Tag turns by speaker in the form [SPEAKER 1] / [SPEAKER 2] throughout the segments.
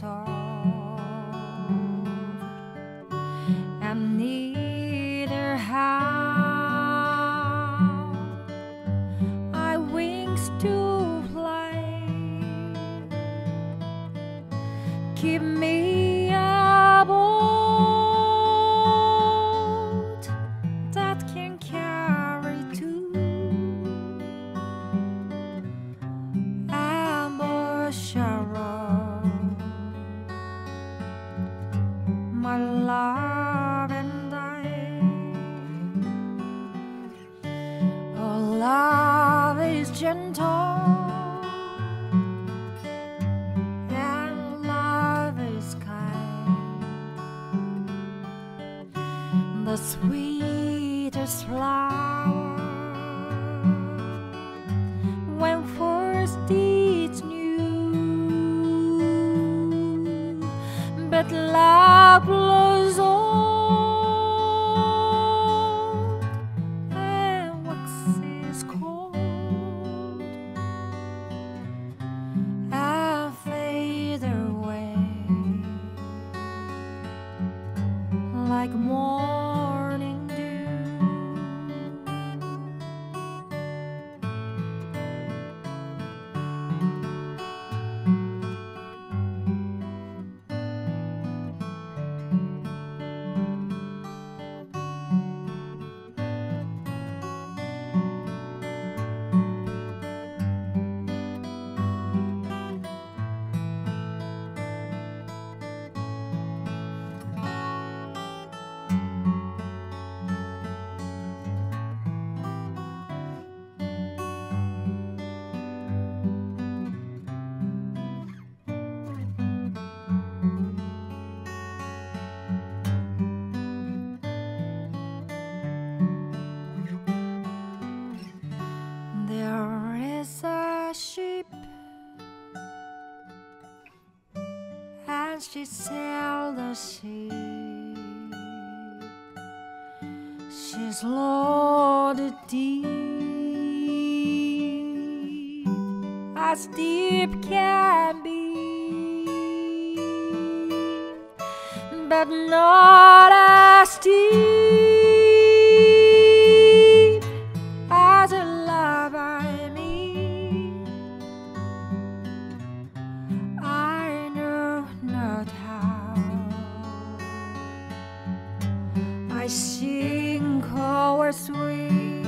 [SPEAKER 1] cross The sweetest flower when first it's new, but love blows old and waxes cold. I fade away like morning she sailed the sea. She's loaded deep, as deep can be, but not as deep I sink over sweet.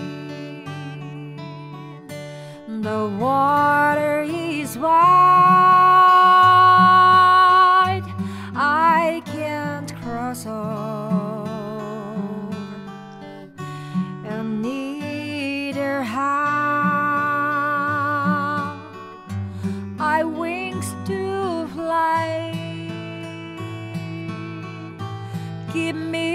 [SPEAKER 1] The water is wide. I can't cross over and neither have I wings to fly. Give me